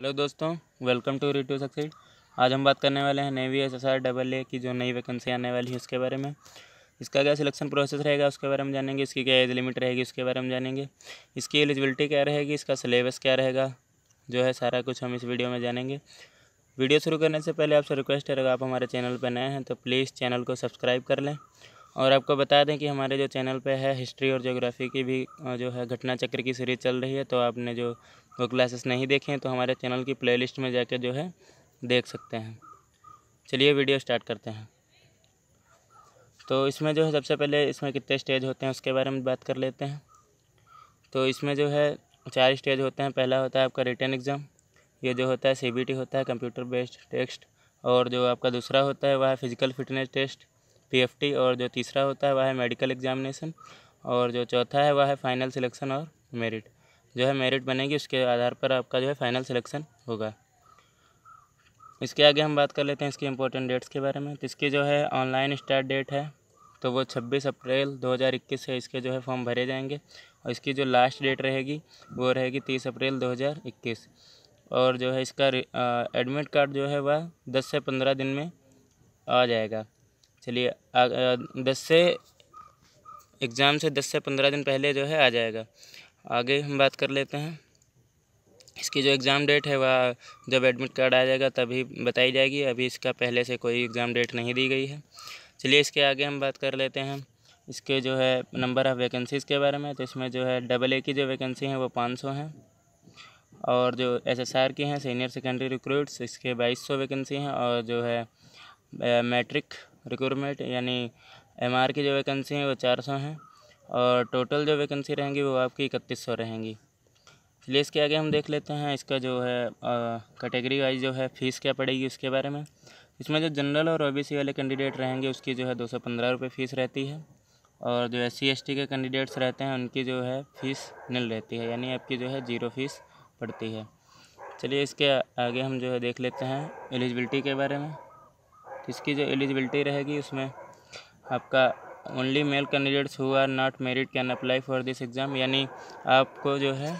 Hello दोस्तों welcome to रीटू succeed आज हम बात करने वाले हैं navy S S R double A की जो नई वैकेंसी आने वाली है उसके बारे में। इसका क्या सिलेक्शन प्रोसेस रहेगा उसके बारे में जानेंगे, इसकी क्या एज लिमिट रहेगी उसके बारे में जानेंगे। इसकी एलिजिबिलिटी क्या रहेगी, इसका सिलेबस क्या रहेगा, जो है सारा कुछ हम इस वीडियो में जानेंगे। वीडियो शुरू करने से पहले आपसे रिक्वेस्ट है, अगर आप हमारे चैनल पर नए हैं तो प्लीज़ चैनल को सब्सक्राइब कर लें। और आपको बता दें कि हमारे जो चैनल पे है हिस्ट्री और ज्योग्राफी की भी जो है घटना चक्र की सीरीज़ चल रही है तो आपने जो वो क्लासेस नहीं देखे हैं तो हमारे चैनल की प्लेलिस्ट में जाकर जो है देख सकते हैं। चलिए वीडियो स्टार्ट करते हैं। तो इसमें जो है सबसे पहले इसमें कितने स्टेज होते हैं उसके बारे में बात कर लेते हैं। तो इसमें जो है चार स्टेज होते हैं। पहला होता है आपका रिटर्न एग्ज़ाम ये जो होता है सीबीटी होता है कंप्यूटर बेस्ड टेक्स्ट और जो आपका दूसरा होता है, वह फ़िज़िकल फिटनेस टेस्ट पीएफटी और जो तीसरा होता है, वह है मेडिकल एग्जामिनेशन और जो चौथा है, वह है फाइनल सिलेक्शन और मेरिट जो है मेरिट बनेगी, उसके आधार पर आपका जो है फाइनल सिलेक्शन होगा। इसके आगे हम बात कर लेते हैं इसकी इंपॉर्टेंट डेट्स के बारे में। तो इसकी जो है ऑनलाइन स्टार्ट डेट है तो वो 26 अप्रैल 2021 से इसके जो है फॉर्म भरे जाएँगे और इसकी जो लास्ट डेट रहेगी, वो रहेगी 30 अप्रैल 2021 और जो है इसका एडमिट कार्ड जो है, वह 10 से 15 दिन में आ जाएगा। चलिए दस से एग्ज़ाम से दस से पंद्रह दिन पहले जो है आ जाएगा। आगे हम बात कर लेते हैं। इसकी जो एग्ज़ाम डेट है, वह जब एडमिट कार्ड आ जाएगा, तभी बताई जाएगी। अभी इसका पहले से कोई एग्ज़ाम डेट नहीं दी गई है। चलिए, इसके आगे हम बात कर लेते हैं। इसके जो है नंबर ऑफ़ वैकेंसीज़ के बारे में तो इसमें जो है डबल ए की जो वैकेंसी हैं, वो पाँच सौ हैं। और जो एस एस आर की हैं सीनियर सेकेंडरी रिक्रूट्स इसके बाईस सौ वैकेंसी हैं। और जो है मैट्रिक रिक्रूटमेंट यानी एमआर की जो वैकेंसी हैं वो चार सौ हैं और टोटल जो वैकेंसी रहेंगी वो आपकी इकतीस सौ रहेंगी। चलिए इसके आगे हम देख लेते हैं इसका जो है कैटेगरी वाइज जो है फ़ीस क्या पड़ेगी उसके बारे में। इसमें जो जनरल और ओबीसी वाले कैंडिडेट रहेंगे उसकी जो है दो सौ पंद्रह रुपये फ़ीस रहती है और जो एस सी एस टी के कैंडिडेट्स रहते हैं उनकी जो है फ़ीस नील रहती है, यानी आपकी जो है ज़ीरो फ़ीस पड़ती है। चलिए इसके आगे हम जो है देख लेते हैं एलिजिबिलिटी के बारे में। इसकी जो एलिजिबिलिटी रहेगी उसमें आपका only male candidates who are not married can apply for this exam यानी आपको जो है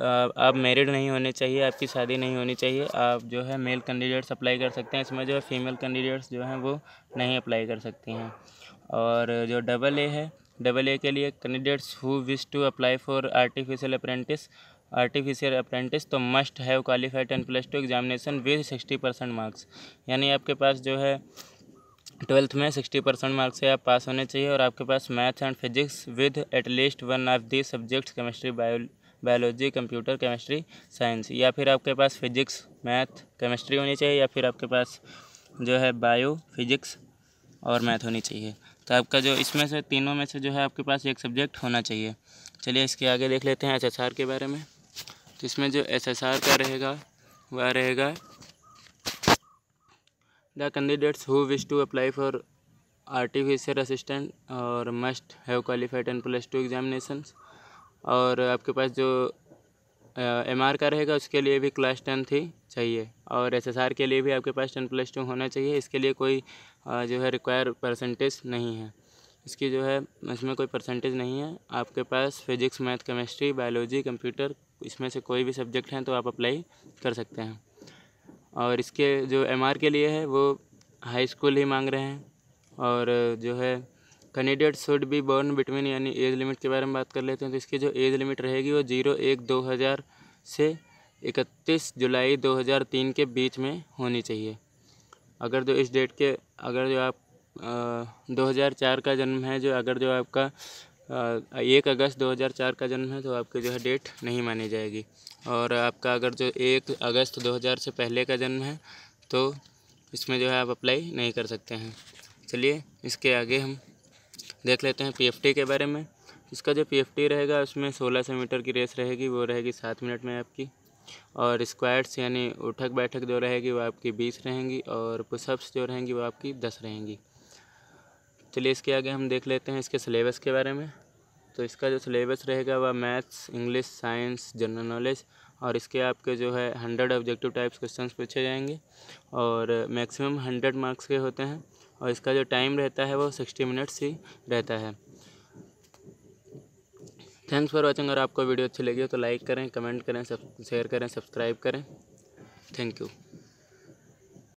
आप मेरिड नहीं होने चाहिए, आपकी शादी नहीं होनी चाहिए, आप जो है मेल कैंडिडेट्स अप्लाई कर सकते हैं। इसमें जो है फीमेल कैंडिडेट्स जो हैं वो नहीं अप्लाई कर सकती हैं। और जो डबल ए है डबल ए के लिए candidates who wish to apply for artificial apprentice artificial apprentice तो must have qualified ten plus two examination with sixty percent marks यानी आपके पास जो है ट्वेल्थ में सिक्सटी परसेंट मार्क्स से आप पास होने चाहिए और आपके पास maths and physics with at least one of the subjects chemistry bio biology computer chemistry science या फिर आपके पास फिजिक्स मैथ केमिस्ट्री होनी चाहिए या फिर आपके पास जो है बायो फिजिक्स और मैथ होनी चाहिए। तो आपका जो, इसमें से तीनों में से जो है आपके पास एक सब्जेक्ट होना चाहिए। चलिए इसके आगे देख लेते हैं एच के बारे में। तो इसमें जो आर का रहेगा, वह रहेगा, the candidates who wish to apply for artificial assistant और must have qualified and plus two examination और आपके पास जो एम आर का रहेगा, उसके लिए भी क्लास टेंथ ही। चाहिए। और एस एस आर के लिए भी आपके पास टेन प्लस टू होना चाहिए, इसके लिए कोई जो है रिक्वायर परसेंटेज नहीं है। इसकी जो है, इसमें कोई परसेंटेज नहीं है। आपके पास physics, math, chemistry, biology, computer, इसमें से कोई भी सब्जेक्ट हैं तो आप अप्लाई कर सकते हैं। और इसके जो एमआर के लिए है, वो हाई स्कूल ही मांग रहे हैं। और जो है, candidate should be born between यानी एज लिमिट के बारे में बात कर लेते हैं तो इसकी जो एज लिमिट रहेगी वो ज़ीरो एक दो हज़ार से इकतीस जुलाई दो हज़ार तीन के बीच में होनी चाहिए। अगर जो इस डेट के, अगर जो आप हज़ार चार का जन्म है, जो अगर जो आपका एक अगस्त 2004 का जन्म है तो आपकी जो है डेट नहीं मानी जाएगी। और आपका अगर जो एक अगस्त 2000 से पहले का जन्म है तो इसमें जो है आप अप्लाई नहीं कर सकते हैं। चलिए, इसके आगे हम देख लेते हैं पीएफटी के बारे में। इसका जो पीएफटी रहेगा, उसमें 16 सौ मीटर की रेस रहेगी, वो रहेगी सात मिनट में आपकी। और स्क्वाड्स यानी उठक बैठक जो रहेगी वो आपकी बीस रहेंगी और पुशअप्स जो रहेंगी वो आपकी दस रहेंगी। चलिए इसके आगे हम देख लेते हैं इसके सिलेबस के बारे में। तो इसका जो सिलेबस रहेगा वह maths English science general knowledge और इसके आपके जो है हंड्रेड ऑब्जेक्टिव टाइप्स क्वेश्चन पूछे जाएँगे और मैक्सिमम हंड्रेड मार्क्स के होते हैं और इसका जो टाइम रहता है वो सिक्सटी मिनट्स ही रहता है। थैंक्स फॉर वॉचिंग अगर आपको वीडियो अच्छी लगी हो तो लाइक करें कमेंट करें शेयर करें सब्सक्राइब करें। Thank you